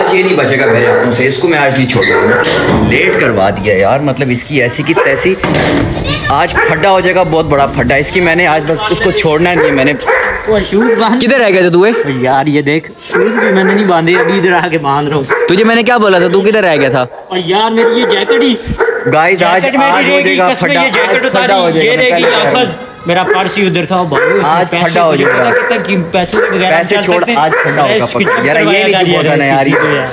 आज ये नहीं बचेगा मेरे हाथों से इसको मैं आज नहीं छोड़ूँगा। लेट करवा दिया यार मतलब इसकी ऐसी की तैसी। आज फड्डा हो जाएगा बहुत बड़ा फड्डा। इसकी मैंने आज बस उसको छोड़ना नहीं मैंने वो शूज़ बाँध किधर रह गए थे तुए यार ये देख शूज़ भी मैंने नहीं बांधे अभी इधर आके बाँध रहा हूँ। तुझे मैंने क्या बोला था? तू किधर रह गया था? और यार मेरी ये जैकेट ही गाइस आज आज हो जाएगा फड्डा। ये जैकेट हो उतारी ये जाएगा मेरा पर्स ही उधर था भाई आज फड्डा हो जाएगा। कितना की पैसे के बगैर पैसे छोड़ आज फड्डा होगा पक्का। यार ये नहीं चुप होता ना यार किसी को ये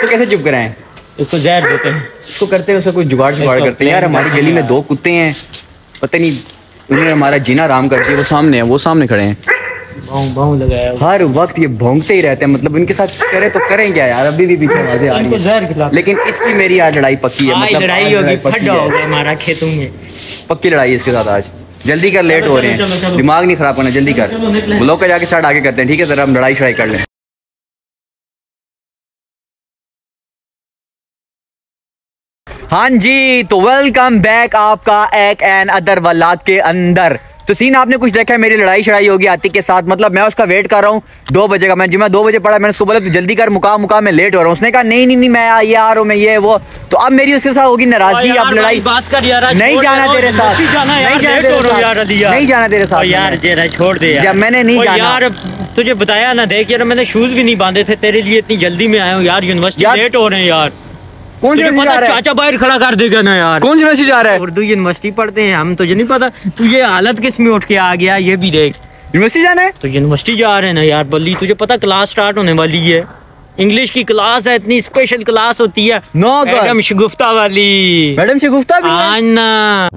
तो कैसे चुप कराएँ? इसको जहर देते हैं। इसको करते हैं उसे कोई जुगाड़ जुगाड़ करते हैं। यार हमारी गली में दो कुत्ते हैं। पता नहीं उन्होंने हमारा जीना आराम कर दिया वो सामने है वो सामने खड़े हैं। भाऊ भाऊ लगाया। हर वक्त ये भौंकते ही रहते हैं मतलब इनके साथ करे तो करें क्या यार अभी भी पीछे आवाज़ें आ रही हैं। लेकिन इसकी मेरी आज लड़ाई पक्की है मतलब लड़ाई होगी पक्की होगा हमारा खेतों में। पक्की लड़ाई है इसके साथ आज। जल्दी कर लेट हो रहे हैं। दिमाग नहीं खराब करना जल्दी कर। ब्लॉक का जाके स्टार्ट आगे करते हैं ठीक है? जरा हम लड़ाई शड़ाई कर लें। हाँ जी तो वेलकम बैक आपका एक एन अदर वलाद के अंदर। तो सीन आपने कुछ देखा है मेरी लड़ाई शड़ाई होगी आतिक के साथ। मतलब मैं उसका वेट कर रहा हूँ दो बजे का। मैं जिम्मे दो बजे पड़ा मैंने उसको बोला तू जल्दी कर मुकाम मुकाम में लेट हो रहा हूँ। उसने कहा नहीं नहीं नहीं मैं ये आ रहा हूँ मैं ये वो। तो अब मेरी उसके साथ होगी नाराज़गी अब लड़ाई। नहीं जाना तेरे साथ। नहीं जाना तेरे साथ। छोड़ दे जब मैंने नहीं जाना। यार तुझे बताया ना देख यार मैंने शूज़ भी नहीं बांधे थे तेरे लिए इतनी जल्दी में आया हूँ यार यूनिवर्सिटी लेट हो रहे हैं यार। कौन सी मैसेज आ रहा है? चाचा बाहर खड़ा कर देगा ना यार। कौन सी मैसेज आ रहा है? उर्दू यूनिवर्सिटी पढ़ते हैं हम तो ये नहीं पता। तू ये हालत किसमें उठ के आ गया ये भी देख। यूनिवर्सिटी जाना है? तो यूनिवर्सिटी जा रहे हैं ना यार बल्ली तुझे पता क्लास स्टार्ट होने वाली है। इंग्लिश की क्लास है इतनी स्पेशल क्लास होती है। नो। मैडम शगुफ्ता वाली। मैडम शगुफ्ता भी? आना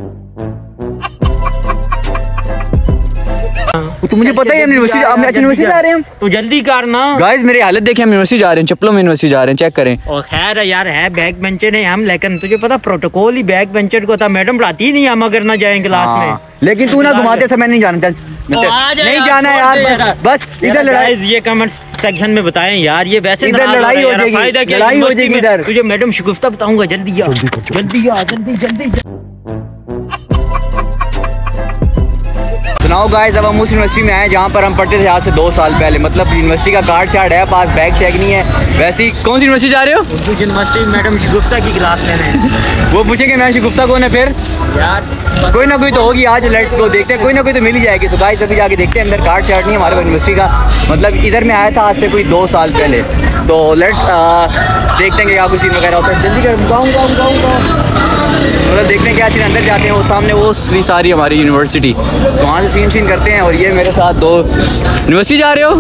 तो मुझे पता है हम यूनिवर्सिटी अब अच्छा यूनिवर्सिटी जा रहे हैं। हम तू जल्दी कर ना गाइस मेरी हालत देखिए हम यूनिवर्सिटी जा रहे हैं चप्पलों में यूनिवर्सिटी जा रहे हैं चेक करें। और खैर है यार है बैक बेंचर है हम लेकिन तुझे पता प्रोटोकॉल ही बैक बेंचर को था। मैडम पढ़ाती ही नहीं हम अगर ना जाए क्लास में। हाँ, लेकिन तू ना घुमाते समय नहीं जाना चल। जा नहीं जाना छोड़ यार बस बस इधर लड़ाई ये कमेंट सेक्शन में बताएँ यार ये वैसे इधर लड़ाई हो जाएगी, लड़ाई हो जाएगी इधर। तुझे मैडम शगुफ्ता बताऊँगा जल्दी आ जल्दी आ जल्दी जल्दी। सुनाओ गाइस अब हम उस यूनिवर्सिटी में आए जहाँ पर हम पढ़ते थे आज से दो साल पहले। मतलब यूनिवर्सिटी का कार्ड शार्ड है पास बैग शेग नहीं है। वैसे ही कौन सी यूनिवर्सिटी जा रहे हो? उर्दू यूनिवर्सिटी मैडम शगुफ्ता की क्लास लेने वो पूछेंगे मैं गुफ्ता कौन है फिर? यार कोई ना कोई तो होगी आज लेट्स को देखते हैं। कोई ना कोई तो मिल ही जाएगी। तो गाइस अभी जाके देखते हैं अंदर कार्ड शार्ट नहीं है हमारे यूनिवर्सिटी का। मतलब इधर में आया था आज से कोई दो साल पहले। तो लेट्स देखते हैं कि क्या कुछ सीन वगैरह होता है। जल्दी कर मतलब देखते हैं क्या सीन अंदर जाते हैं, वो सामने वो श्री सारी हमारी यूनिवर्सिटी तो वहाँ से सीन सीन करते हैं और ये मेरे साथ दो यूनिवर्सिटी जा रहे हो?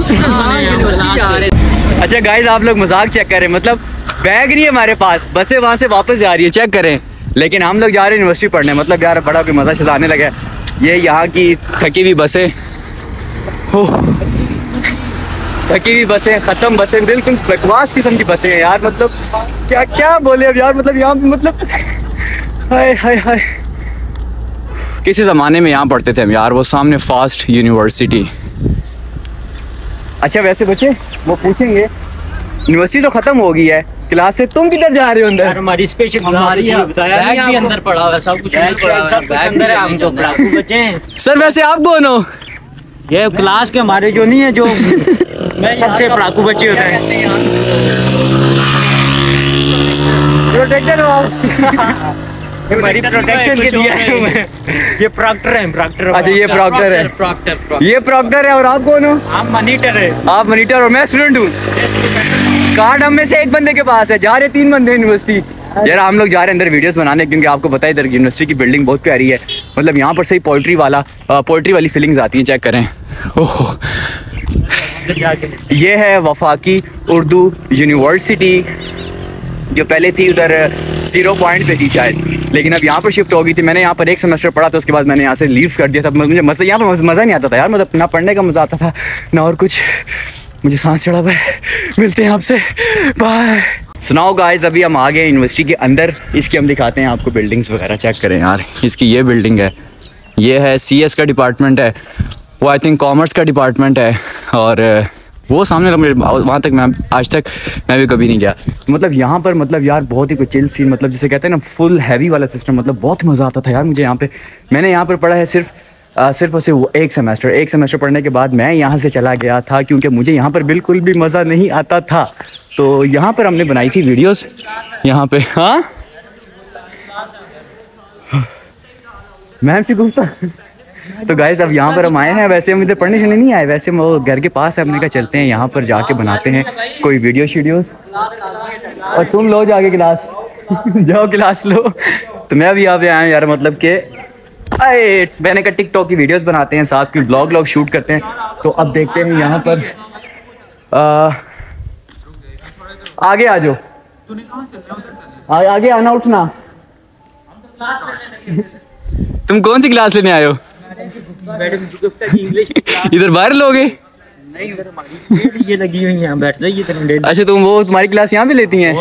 अच्छा गाइस आप लोग मज़ाक चेक करें मतलब बैग नहीं है हमारे पास, बसें वहाँ से वापस जा रही है चेक करें। लेकिन हम लोग जा रहे हैं यूनिवर्सिटी पढ़ने मतलब यार बड़ा कोई मज़ा शजा आने लगा ये यहाँ की थकी हुई बसें। थकी हुई बसें, ख़त्म बसें, बिल्कुल बकवास किस्म की बसें हैं यार मतलब क्या क्या बोले अब यार मतलब यहाँ मतलब हाय हाय हाय। किसी ज़माने में यहाँ पढ़ते थे हम यार वो सामने फास्ट यूनिवर्सिटी अच्छा वैसे बच्चे वो पूछेंगे। यूनिवर्सिटी तो खत्म हो गई है। क्लास से तुम किधर जा रहे हो अंदर? हमारी स्पेशल हमारी बताया बैग नहीं भी अंदर पड़ा हुआ सब कुछ बैग अंदर पड़ा हुआ सब कुछ बैग अंदर है हम तो पढ़ाकू बच्चे हैं। सर वैसे आप कौन हो? ये क्लास के हमारे जो नहीं है जो सबसे पढ़ाकू बच्चे होते हैं। प्रोटेक्टेड हो आप। हमारी प्रोटेक्शन के लिए हैं। ये प्रॉक्टर है प्रॉक्टर अच्छा ये प्रॉक्टर है। प्रॉक्टर ये प्रॉक्टर है और आप कौन हो? हम मनीटर है। आप मॉनिटर और मैं स्टूडेंट हूँ। कार्ड हम में से एक बंदे के पास है जा रहे तीन बंदे यूनिवर्सिटी यार हम लोग जा रहे हैं अंदर वीडियोस बनाने क्योंकि आपको पता है इधर यूनिवर्सिटी की बिल्डिंग बहुत प्यारी है। मतलब यहाँ पर सही पोल्ट्री वाला पोल्ट्री वाली फीलिंग्स आती हैं चेक करें। ओह। ये है वफाकी उर्दू यूनिवर्सिटी जो पहले थी, उधर ज़ीरो पॉइंट पे थी शायद। लेकिन अब यहाँ पर शिफ्ट हो गई थी। मैंने यहाँ पर एक सेमेस्टर पढ़ा था, उसके बाद मैंने यहाँ से लीव कर दिया था। मुझे मज़ा, यहाँ पर मज़ा नहीं आता था यार। मतलब ना पढ़ने का मज़ा आता था, ना और कुछ। मुझे सांस चढ़ा है मिलते हैं आपसे। बाय सुनाओ गाइस अभी हम आ गए यूनिवर्सिटी के अंदर। इसकी हम दिखाते हैं आपको बिल्डिंग्स वगैरह चेक करें यार। इसकी ये बिल्डिंग है। ये है सीएस का डिपार्टमेंट है। वो आई थिंक कॉमर्स का डिपार्टमेंट है। और वो सामने का मेरे- वहाँ तक मैं आज तक मैं भी कभी नहीं गया। मतलब यहाँ पर मतलब यार बहुत ही कोई चिल सीन मतलब जिसे कहते हैं ना फुल हैवी वाला सिस्टम मतलब बहुत मज़ा आता था यार मुझे यहाँ पे। मैंने यहाँ पर पढ़ा है सिर्फ़ अ, सिर्फ़ और सिर्फ़ एक सेमेस्टर एक सेमेस्टर पढ़ने के बाद मैं यहाँ से चला गया था क्योंकि मुझे यहाँ पर बिल्कुल भी मज़ा नहीं आता था। तो यहाँ पर हमने बनाई थी वीडियोस यहाँ पे हाँ? मैम से गुफ्ता तो गाइस अब यहाँ पर हम आए हैं। वैसे हम इधर पढ़ने के नहीं आए। वैसे हम घर के पास है। हमने कहा चलते हैं। यहाँ पर जाके बनाते हैं कोई वीडियो शीडियोस और तुम लो जाके क्लास जाओ क्लास लो। तो मैं भी यहाँ पे आया यार मतलब कि अरे मैंने कहा टिकटॉक की वीडियोस बनाते हैं साथ की ब्लॉग व्लॉग शूट करते हैं। तो अब देखते हैं यहाँ पर आ, आगे आ जाओ। आ- आगे आना उठना। तुम कौन सी क्लास लेने हो? इधर बाहर लोगे? ये लगी हुई यहाँ बैठ जाइए तेरे अच्छा तुम वो तुम्हारी क्लास यहाँ भी लेती हैं?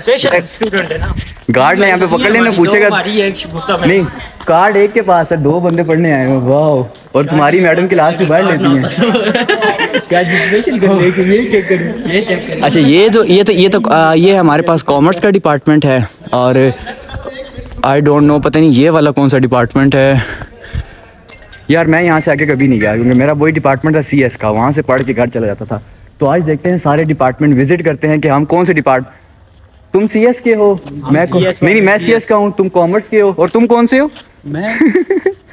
स्पेशल स्टूडेंट है ना? गार्ड ने? यहाँ पे पकड़ लेना पूछेगा नहीं कार्ड एक के पास है दो बंदे पढ़ने आए हो वाह और तुम्हारी मैडम क्लास की बाहर लेती हैं। क्या ये अच्छा ये जो ये तो ये तो ये हमारे पास कॉमर्स का डिपार्टमेंट है और आई डोंट नो पता नहीं ये वाला कौन सा डिपार्टमेंट है। यार मैं यहाँ से आके कभी नहीं गया क्योंकि मेरा वही डिपार्टमेंट था सी एस का वहाँ से पढ़ के घर चला जाता था। तो आज देखते हैं सारे डिपार्टमेंट विज़िट करते हैं कि हम कौन से डिपार्ट तुम सी एस के हो मैं नहीं नहीं मैं सी एस का हूँ तुम कॉमर्स के हो और तुम कौन से हो? मैं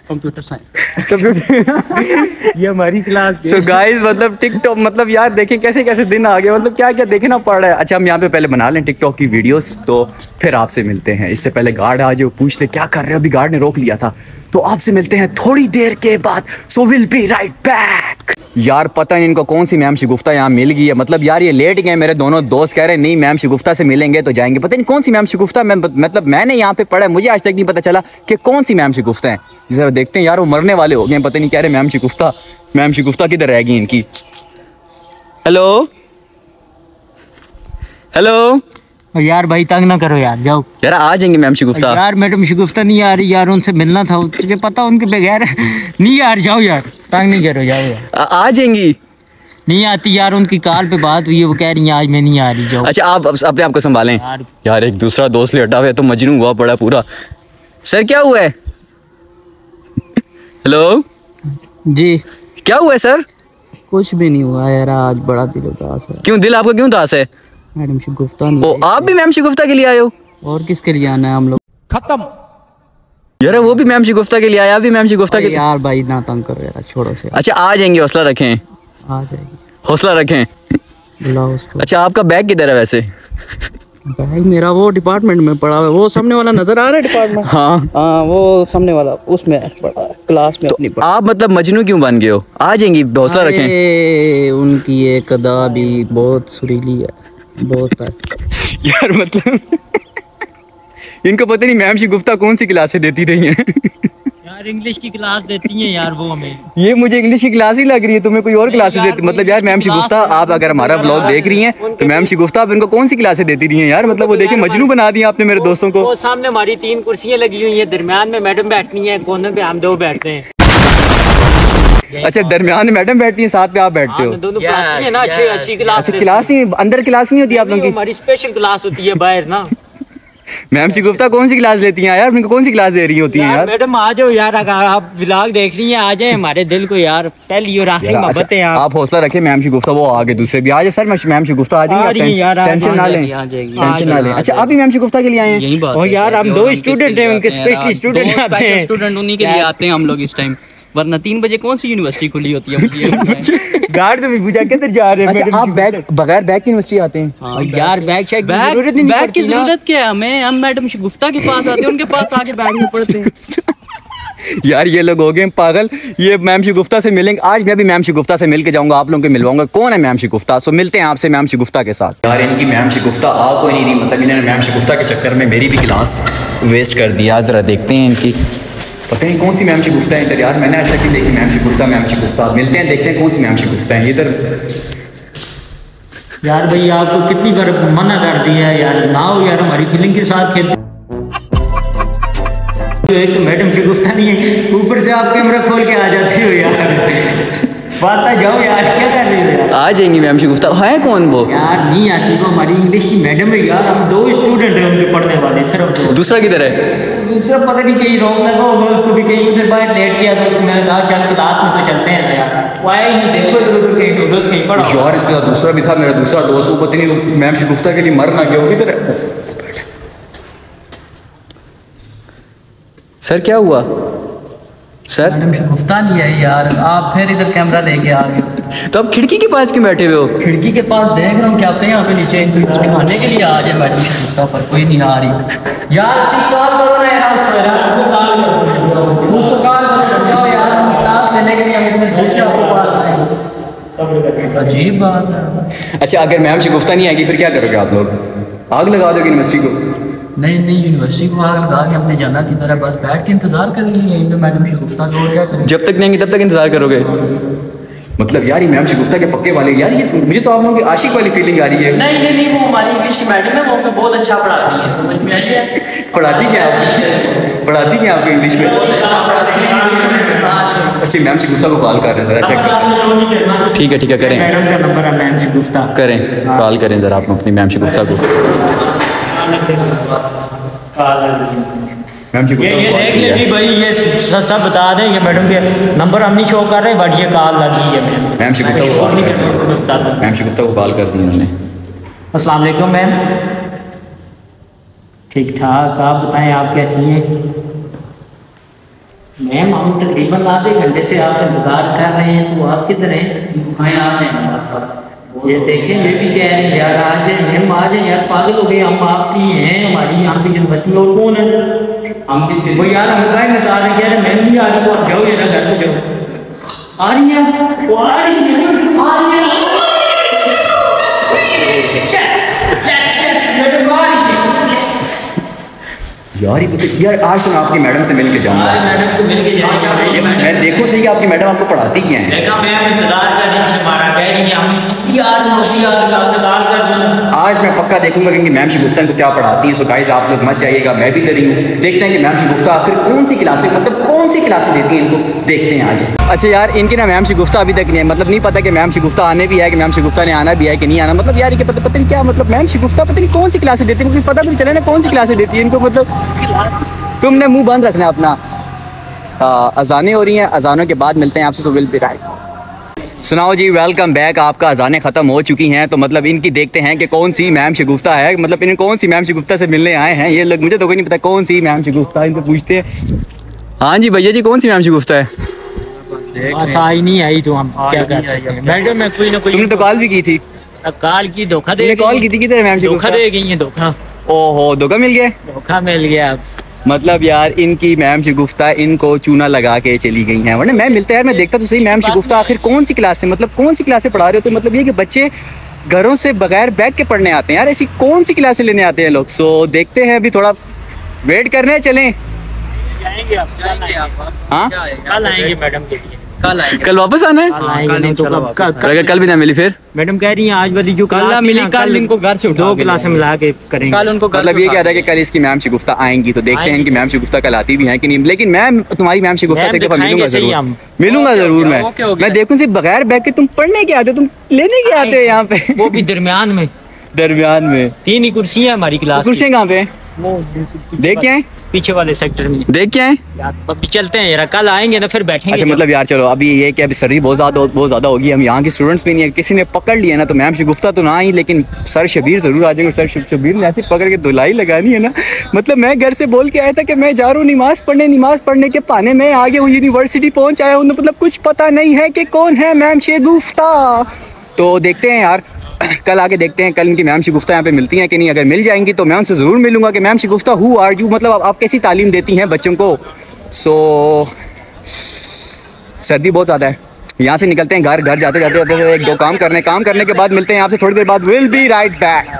कंप्यूटर साइंस कंप्यूटर ये हमारी क्लास सो गाइस मतलब टिकटॉक मतलब यार देखें कैसे कैसे दिन आ गए मतलब क्या क्या देखना पड़ रहा है। अच्छा हम यहाँ पे पहले बना लें टिकटॉक की वीडियोस तो फिर आपसे मिलते हैं। इससे पहले गार्ड आ जाओ पूछ ले क्या कर रहे हो? अभी गार्ड ने रोक लिया था। तो आपसे मिलते हैं थोड़ी देर के बाद so will be right back यार पता नहीं इनको कौन सी मैम शिगुफ्ता यहाँ मिल गई है। मतलब यार ये लेट गए मेरे दोनों दोस्त कह रहे हैं नहीं मैम शिगुफ्ता से मिलेंगे तो जाएँगे। पता नहीं कौन सी मैम शिगुफ्ता मैं मतलब मैंने यहाँ पे पढ़ा है मुझे आज तक नहीं पता चला कि कौन सी मैम शिगुफ्ता है। जरा देखते हैं यार वो मरने वाले हो गए पता नहीं कह रहे मैम शिगुफ्ता मैम शिगुफ्ता किधर रह गई इनकी। हेलो? हेलो? यार भाई तंग ना करो यार जाओ। यार आ जाएँगे मैम शिगुफ्ता यार मैडम शिगुफ्ता नहीं आ रही यार उनसे मिलना था तुझे पता उनके बगैर नहीं यार जाओ यार तंग नहीं करो जाओ यार। आ, आ जाएँगी? नहीं आती यार उनकी कार पे बात हुई है वो कह रही है आज मैं नहीं आ रही जाओ। अच्छा आप अपने आप को संभालें। यार। यार एक दूसरा दोस्त लेटा हुआ है तो मजनू हुआ पड़ा पूरा। सर क्या हुआ है? हेलो जी। क्या हुआ है सर? कुछ भी नहीं हुआ यार आज बड़ा दिल उदास है। क्यों दिल आपका क्यों उदास है? मैडम शिगुफ्ता ओ आप भी मैम शिगुफ्ता के लिए आए हो? और किसके लिए आना है हम लोग? खत्म। यार वो भी मैम शिगुफ्ता के लिए आया आप भी मैम शिगुफ्ता के यार भाई ना तंग करो यार छोड़ो से अच्छा आ जाएँगे हौसला रखें। आ जाएगी। हौसला रखें। बुलाओ उसको। अच्छा आपका बैग किधर है वैसे? बैग मेरा वो डिपार्टमेंट में पड़ा हुआ है वो सामने वाला नज़र आ रहा है डिपार्टमेंट? हाँ। हाँ वो सामने वाला उसमें पड़ा है, क्लास में तो अपनी पड़ा। आप मतलब मजनू क्यों बन गए हो? आ जाएँगी हौसला रखें। उनकी ये कदा भी बहुत सुरीली है। बहुत यार मतलब इनको पता नहीं मैम श्री गुप्ता कौन सी क्लासें देती रही हैं? यार इंग्लिश की क्लास देती हैं यार वो हमें। ये मुझे इंग्लिश की क्लास ही लग रही है तुम्हें कोई और क्लासेस देती मतलब यार मैम शिगुफ्ता आप अगर हमारा ब्लॉग देख रही हैं तो मैम शिगुफ्ता आप इनको कौन सी क्लासेस देती रही हैं यार? मतलब वो देखे मजनू बना दिया आपने मेरे दोस्तों को। सामने हमारी तीन कुर्सियाँ लगी हुई है दरमियान में मैडम बैठनी है कोने पे हम दो बैठते हैं। अच्छा दरमियान मैडम बैठती हैं साथ पे आप बैठते हो हाँ, दोनों पढ़ाती हैं ना अच्छी अच्छी क्लास अच्छा क्लास नहीं अंदर क्लास नहीं होती आप लोगों की? हमारी स्पेशल क्लास होती है बाहर ना। मैम शिगुफ्ता कौन सी क्लास लेती हैं यार? इनको कौन सी क्लास दे रही होती हैं यार यार? मैडम आ जाओ यार अगर आप व्लॉग देख रही हैं आ जाए हमारे दिल को यार। पहली और आखिरी यार, मोहब्बत है अच्छा, आप। आप हौसला रखें मैम शिगुफ्ता वो आगे दूसरे भी आ जाए। सर मैं मैम शिगुफ्ता आ आ जाएँगे हैं यार, टेंशन ना लें। टेंशन ना लें। अच्छा आप भी मैम शिगुफ्ता के लिए आए हैं? और यार, हम दो लिए हैं, उनके यार? दो आते हैं। student उन्हीं के लिए आते हैं हम लोग इस टाइम वरना तीन बजे कौन सी यूनिवर्सिटी खुली होती है। गार्ड में भी पूछा किधर जा रहे हैं अच्छा आप बैग बगैर बैग की यूनिवर्सिटी आते हैं? हाँ, यार बैग बैग ज़रूरत नहीं बैग की ज़रूरत क्या है? हमें हम मैडम गुफ्ता के पास आते हैं उनके पास आके बैग में पढ़ते हैं। यार ये लोग हो गए पागल। ये मैम शिगुफ्ता से मिलेंगे। आज मैं भी मैम शिगुफ्ता से मिल के जाऊँगा आप लोगों के मिलवाऊँगा। कौन है मैम शिगुफ्ता सो मिलते हैं आपसे मैम शिगुफ्ता के साथ। यार इनकी मैम शिगुफ्ता आ कोई नहीं रही। मतलब इन्होंने मैम शिगुफ्ता के चक्कर में मेरी भी क्लास वेस्ट कर दिया। जरा देखते हैं इनकी पता नहीं कौन सी मैम शिगुफ्ता है? इधर यार मैंने आज तक नहीं देखी मैम शिगुफ्ता मैम शिगुफ्ता मिलते हैं देखते हैं कौन सी मैम शिगुफ्ता है। इधर यार भाई आपको कितनी बार मना कर दिया है यार। ना हो यार हमारी फीलिंग के साथ खेलते तो एक तो मैडम की गुफ्ता नहीं है ऊपर से आप कैमरा खोल के आ जाते हो यार। बात जाओ यार क्या कर रहे हो यार? आ जाएँगी मैम शिगुफ्ता है कौन वो? यार नहीं आती वो हमारी इंग्लिश की मैडम है यार। हम दो स्टूडेंट हैं उनके पढ़ने वाले सिर्फ़ दूसरा किधर है? दूसरा पता नहीं कहीं रोक लगा होगा उसको भी कहीं उधर बाहर लेट गया तो उसको मैंने कहा चल क्लास में तो चलते हैं यार। वो आया ही देखो इधर उधर कहीं नूडल्स कहीं पड़ा यार इसके दूसरा भी था मेरा दूसरा दोस्त वो पता नहीं मैम शगुफ्ता के लिए मर ना गया वो किधर है। सर क्या हुआ? सर? मैडम शगुफ्ता नहीं आई यार आप फिर इधर कैमरा लेके आ गए। तो आप खिड़की के पास क्यों बैठे हुए हो? खिड़की के पास देख रहा हूँ क्या आपने यहाँ पे नीचे खाने के लिए आ जाए मैडम शगुफ्ता पर कोई नहीं आ रही। यार अजीब बात है। अच्छा अगर मैम शगुफ्ता नहीं आएगी फिर क्या करोगे आप लोग? आग लगा दोगे यूनिवर्सिटी को? नहीं नहीं यूनिवर्सिटी को आग लगा के हमने जाना की तरह बस बैठ के इंतज़ार करेंगे यहीं पे मैडम शगुफ्ता को क्या करेंगे? जब तक नहीं आएँगी तब तक इंतज़ार करोगे? मतलब यार ये मैम शगुफ्ता के पक्के वाले यार ये मुझे तो आप लोगों की आशिक वाली फीलिंग आ रही है। नहीं नहीं नहीं वो हमारी इंग्लिश की मैडम है वो हमें बहुत अच्छा पढ़ाती है समझ में आई है? पढ़ाती क्या आप? पढ़ाती क्या आपको इंग्लिश में? बहुत अच्छा पढ़ाती है। अच्छा मैम शगुफ्ता को कॉल कर रहे हैं जरा चेक ठीक है ठीक है करें। मैडम का नंबर है मैम शगुफ्ता करें कॉल करें जरा आप अपनी मैम शगुफ्ता को। मैम ये ये देख भाई ये सब सब बता दें ये मैडम के नंबर हम नहीं शो कर रहे बट ये कॉल लगी है मैम। शगुफ्ता को कॉल कर मैम मैम शगुफ्ता को कॉल कर दी उन्होंने। अस्सलाम वालेकुम मैम। ठीक ठाक आप बताएँ आप कैसी हैं? मैम हम तकरीबन आधे घंटे से आप इंतज़ार कर रहे हैं तो आप किधर हैं? मैं आ रहे हैं। ये देखें ये भी कह रहे हैं यार आज हम मैम आ जाए यार पागल हो गए हम आप ही हैं हमारी यहाँ पे यूनिवर्सिटी और कौन है? हम किसके वो यार हम कहा बता रहे कह रहे मैम भी आ रही तो आप जाओ ये घर पे जाओ। आ रही है वो आ रही है। यार ये पूछे यार आज तो मैं आपकी मैडम से मिल के जाऊँगा मैडम को मिल के जाएँगे मैं देखो सही कि आपकी मैडम आपको पढ़ाती क्या है? देखा मैं इंतज़ार कर रही थी हमारा कह रही है हम आज मौसी आज का इंतज़ार कर दिया आज मैं पक्का देखूँगा क्योंकि मैम श्री गुफ्ता को क्या पढ़ाती है। सो गाइस आप लोग मत जाइएगा मैं भी करी हूँ। देखते हैं कि मैम शगुफ्ता आखिर कौन सी क्लासें मतलब कौन सी क्लासें देती हैं इनको? देखते हैं आज। अच्छा यार, इनकी ना मैम शगुफ्ता अभी तक नहीं है मतलब नहीं पता कि मैम शगुफ्ता आने भी है कि मैम शगुफ्ता ने आना भी है कि नहीं आना। मतलब यार, ये पता पता नहीं क्या मतलब मैम शगुफ्ता पता नहीं कौन सी क्लासें देती है? मुझे पता भी चला ना कौन सी क्लासें देती है इनको मतलब तुमने मुँह बंद रखना अपना। अजानें हो रही हैं, अजानों के बाद मिलते हैं आपसे सो विल सुनाओ जी वेलकम बैक आपका अजानें ख़त्म हो चुकी हैं तो मतलब इनकी देखते हैं कि कौन सी मैम शगुफ्ता है। मतलब इन्हें कौन सी मैम शगुफ्ता से मिलने आए हैं? ये लोग, मुझे तो कोई नहीं पता कौन सी मैम शगुफ्ता इनसे पूछते हैं। हाँ जी, भैया जी, कौन सी मैम शगुफ्ता है? बस आई नहीं आई तो हम क्या कर सकते? हैं मैडम मैं कोई ना कोई तुमने तो कॉल भी की थी। कॉल की धोखा दे कॉल की थी किधर मैम धोखा दे गई है धोखा। ओहो धोखा मिल गया? धोखा मिल गया अब। मतलब यार इनकी मैम शगुफ्ता इनको चूना लगा के चली गई हैं वरना मैं मिलता यार मैं देखता तो सही मैम शगुफ्ता आखिर कौन सी क्लास से मतलब कौन सी क्लासें पढ़ा रहे हो तो मतलब ये कि बच्चे घरों से बगैर बैग के पढ़ने आते हैं। यार ऐसी कौन सी क्लासें लेने आते हैं लोग? सो देखते हैं अभी थोड़ा। वेट करने चलें। जाएँगे अब जाएँगे आप हाँ? कल आएँगे मैडम के लिए। कल कल वापस आना है? कल आएँगे कल नहीं तो इंशाल्लाह कब- कल- अगर कल भी ना मिली फिर? मैडम कह रही हैं आज वाली जो कल मिली, कल इनको घर से दो क्लासें मिला के करेंगे। कल उनको मतलब ये कह रहा है कि कल इसकी मैम शगुफ्ता आएँगी तो देखते हैं। इनकी मैम शगुफ्ता कल आती भी है कि नहीं। लेकिन मैं तुम्हारी मैम शगुफ्ता मैम से दफ़ा दिखाएँगे मिलूँगा ज़रूर। मिलूँगा ज़रूर मैं। मैं देखूँ सिर्फ़ बगैर बैग के तुम पढ़ने के आते हो तुम लेने के आते हो यहाँ पे? वो भी दरमियान में। दरमियान में। तीन ही कुर्सियाँ हमारी क्लास कुर्सियाँ कहाँ पे? हैं? देख के आए? पीछे वाले सेक्टर में। देख के आए? अभी चलते हैं यार कल आएँगे ना फिर बैठेंगे अच्छा मतलब यार चलो अभी ये कि अभी सर्दी बहुत ज़्यादा बहुत ज़्यादा होगी हम यहाँ के स्टूडेंट्स भी नहीं है किसी ने पकड़ लिया ना तो मैम शगुफ्ता तो ना आई लेकिन सर शबीर ज़रूर आ जाएँगे सर शबीर ने ऐसे पकड़ के धुलाई लगानी है ना। मतलब मैं घर से बोल के आया था कि मैं जा रहा हूँ नमाज़ पढ़ने नमाज़ पढ़ने के पाने में आगे हूँ यूनिवर्सिटी पहुँच आया हूँ मतलब कुछ पता नहीं है कि कौन है मैम शगुफ्ता। तो देखते हैं यार कल आके देखते हैं कल इनकी मैम शगुफ्ता यहाँ पे मिलती हैं कि नहीं? अगर मिल जाएँगी तो मैं उनसे ज़रूर मिलूँगा कि ma'am Shagufta who are you मतलब आप, कैसी तालीम देती हैं बच्चों को? सो सर्दी बहुत ज़्यादा है। यहाँ से निकलते हैं घर घर जाते जाते जाते एक दो काम करने काम करने के बाद मिलते हैं आपसे थोड़ी देर बाद विल बी राइट बैक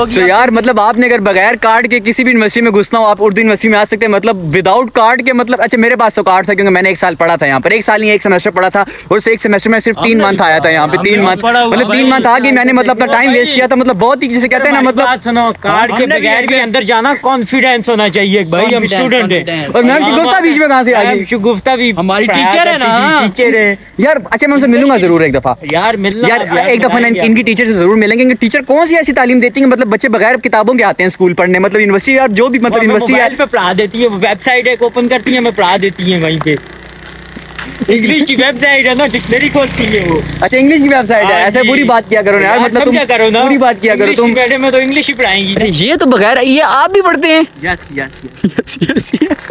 तो यार मतलब आपने अगर बगैर कार्ड के किसी भी यूनिवर्सिटी में घुसना हो आप उर्दू यूनिवर्सिटी में आ सकते हैं। मतलब विदाउट कार्ड के मतलब अच्छा मेरे पास तो कार्ड था क्योंकि मैंने एक साल पढ़ा था यहाँ पर। एक साल नहीं एक सेमेस्टर पढ़ा था और उस एक सेमेस्टर में सिर्फ़ तीन मंथ आया था यहाँ पे तीन मंथ मतलब तीन मंथ आगे मैंने मतलब अपना टाइम वेस्ट किया था मतलब बहुत ही जिसे कहते हैं ना मतलब कार्ड के बगैर भी अंदर जाना कॉन्फिडेंस होना चाहिए भाई हम स्टूडेंट हैं। और मैम शगुफ्ता बीच में कहाँ से आ गई? शगुफ्ता भी हमारी teacher है ना। टीचर है। यार यार अच्छा मैं उनसे मिलूँगा ज़रूर एक दफ़ा। यार मिलना यार अब एक दफ़ा इनकी टीचर से ज़रूर मिलेंगे इनके टीचर कौन सी ऐसी तालीम देती है? मतलब बच्चे बगैर किताबों के आते हैं स्कूल पढ़ने मतलब यूनिवर्सिटी यार जो भी मतलब यूनिवर्सिटी पे पढ़ा देती है वेबसाइट एक ओपन करती है हमें पढ़ा देती है वहीं पे। इंग्लिश की वेबसाइट है ना डिक्शनरी खोलती है वो। अच्छा इंग्लिश की वेबसाइट है हाँ ऐसे बुरी बात किया करो यार मतलब तुम समझा करो ना? बुरी बात किया करो तुम मैडम में तो इंग्लिश ही पढ़ाएँगी। ये तो बगैर ये आप भी पढ़ते हैं। यस यस यस यस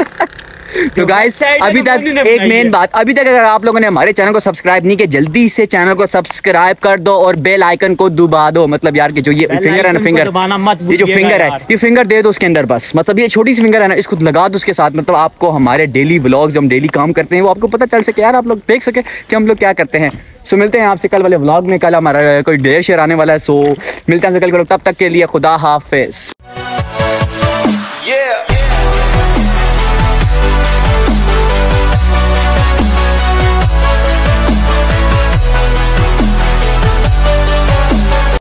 तो गाइस अभी तक एक मेन बात अभी तक अगर आप लोगों ने हमारे चैनल को सब्सक्राइब नहीं किया जल्दी से चैनल को सब्सक्राइब कर दो और बेल आइकन को दबा दो। मतलब यार कि जो ये फिंगर है ना फिंगर ये जो फिंगर है ये फिंगर दे दो उसके अंदर बस। मतलब ये छोटी सी फिंगर है ना इसको लगा दो उसके साथ। मतलब आपको हमारे डेली ब्लॉग्स जो हम डेली काम करते हैं वो आपको पता चल सके। यार आप लोग देख सके कि हम लोग क्या करते हैं। सो मिलते हैं आपसे कल वाले व्लॉग में। कल हमारा कोई डेयर शेयर आने वाला है सो मिलते हैं आपसे कल के तब तक के लिए खुदा हाफिज।